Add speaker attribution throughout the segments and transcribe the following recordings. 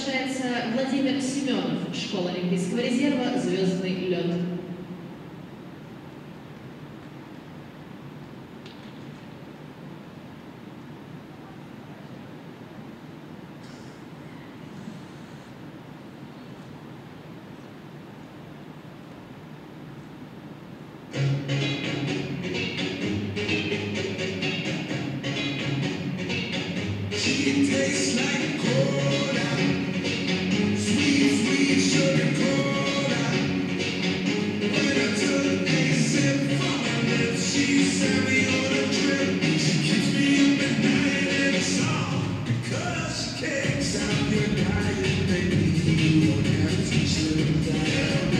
Speaker 1: приглашается Владимир Семенов, школа Олимпийского резерва «Звездный лед».
Speaker 2: She tastes like cold I didn't you don't have to.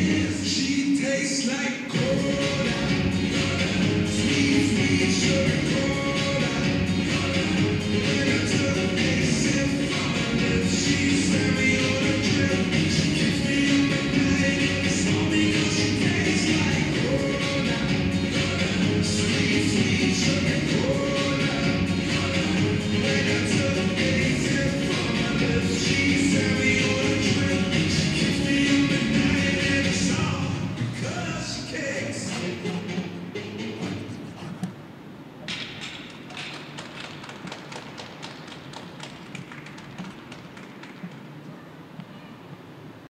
Speaker 2: Tastes like cold.